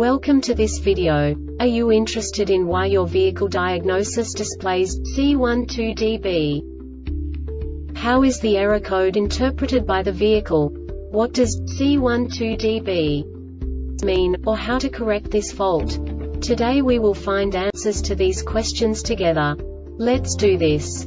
Welcome to this video. Are you interested in why your vehicle diagnosis displays C12DB? How is the error code interpreted by the vehicle? What does C12DB mean, or how to correct this fault? Today we will find answers to these questions together. Let's do this.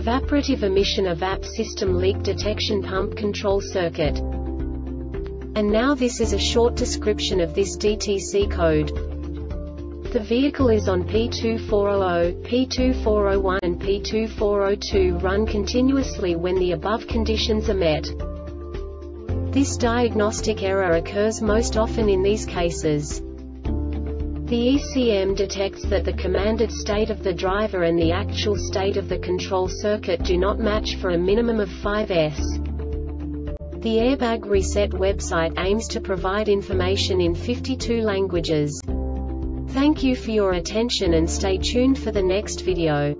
Evaporative emission evap system leak detection pump control circuit. And now this is a short description of this DTC code. The vehicle is on P2400, P2401 and P2402 run continuously when the above conditions are met. This diagnostic error occurs most often in these cases. The ECM detects that the commanded state of the driver and the actual state of the control circuit do not match for a minimum of 5s. The Airbag Reset website aims to provide information in 52 languages. Thank you for your attention and stay tuned for the next video.